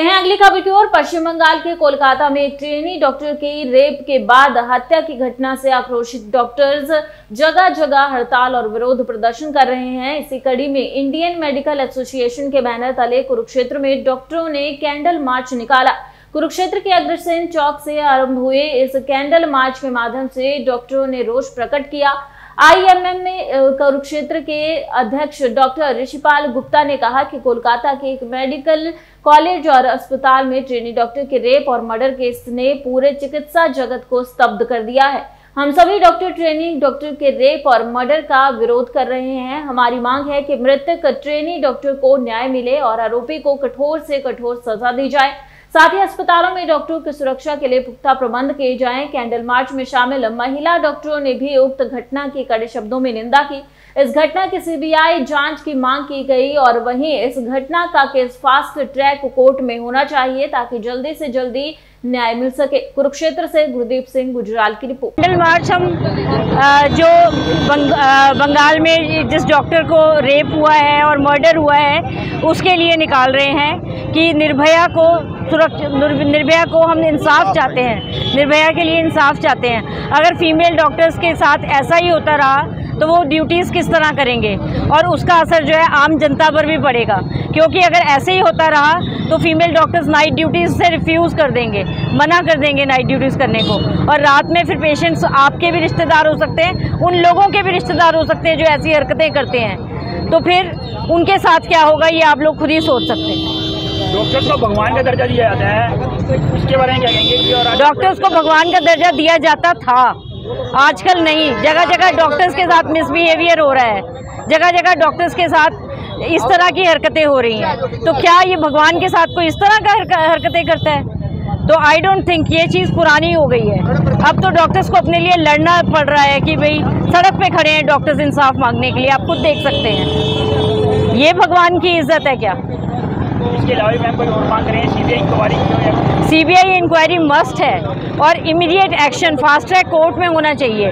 हैं अगली खबर की ओर, पश्चिम बंगाल के कोलकाता में एक ट्रेनी डॉक्टर की रेप के बाद हत्या की घटना से आक्रोशित डॉक्टर्स जगह जगह हड़ताल और विरोध प्रदर्शन कर रहे हैं। इसी कड़ी में इंडियन मेडिकल एसोसिएशन के बैनर तले कुरुक्षेत्र में डॉक्टरों ने कैंडल मार्च निकाला। कुरुक्षेत्र के अग्रसेन चौक से आरंभ हुए इस कैंडल मार्च के माध्यम से डॉक्टरों ने रोष प्रकट किया। आईएमएम में कुरुक्षेत्र के अध्यक्ष डॉक्टर ऋषिपाल गुप्ता ने कहा कि कोलकाता के एक मेडिकल कॉलेज और अस्पताल में ट्रेनी डॉक्टर के रेप और मर्डर केस ने पूरे चिकित्सा जगत को स्तब्ध कर दिया है। हम सभी डॉक्टर ट्रेनिंग डॉक्टर के रेप और मर्डर का विरोध कर रहे हैं। हमारी मांग है कि मृतक ट्रेनी डॉक्टर को न्याय मिले और आरोपी को कठोर से कठोर सजा दी जाए। साथ ही अस्पतालों में डॉक्टरों की सुरक्षा के लिए पुख्ता प्रबंध किए जाएँ। कैंडल मार्च में शामिल महिला डॉक्टरों ने भी उक्त घटना की कड़े शब्दों में निंदा की। इस घटना की सीबीआई जाँच की मांग की गई और वहीं इस घटना का केस फास्ट ट्रैक कोर्ट में होना चाहिए ताकि जल्दी से जल्दी न्याय मिल सके। कुरुक्षेत्र से गुरदीप सिंह गुजराल की रिपोर्ट। कैंडल मार्च हम जो बंग, बंगाल में जिस डॉक्टर को रेप हुआ है और मर्डर हुआ है उसके लिए निकाल रहे हैं कि निर्भया को निर्भया को हम इंसाफ चाहते हैं। निर्भया के लिए इंसाफ चाहते हैं। अगर फीमेल डॉक्टर्स के साथ ऐसा ही होता रहा तो वो ड्यूटीज़ किस तरह करेंगे? और उसका असर जो है, आम जनता पर भी पड़ेगा। क्योंकि अगर ऐसे ही होता रहा तो फीमेल डॉक्टर्स नाइट ड्यूटीज़ से रिफ्यूज़ कर देंगे। मना कर देंगे नाइट ड्यूटीज़ करने को। और रात में फिर पेशेंट्स आपके भी रिश्तेदार हो सकते हैं, उन लोगों के भी रिश्तेदार हो सकते हैं, जो ऐसी हरकतें करते हैं। तो फिर उनके साथ क्या होगा, ये आप लोग खुद ही सोच सकते हैं। डॉक्टर्स को भगवान का दर्जा दिया जाता है। उसके बारे में क्या कहेंगे? डॉक्टर्स को भगवान का दर्जा दिया जाता था। आजकल नहीं। जगह जगह डॉक्टर्स के साथ मिसबिहेवियर हो रहा है। जगह जगह डॉक्टर्स के साथ इस तरह की हरकतें हो रही हैं। तो क्या ये भगवान के साथ कोई इस तरह का हरकतें करता है? तो आई डोंट थिंक ये चीज़ पुरानी हो गई है। अब तो डॉक्टर्स को अपने लिए लड़ना पड़ रहा है कि भाई सड़क पे खड़े हैं डॉक्टर्स इंसाफ मांगने के लिए। आप खुद देख सकते हैं। ये भगवान की इज़्ज़त है क्या? इसके अलावा और मांग रहे हैं? इंक्वायरी इंक्वायरी मस्ट है और immediate action fast track court में होना चाहिए।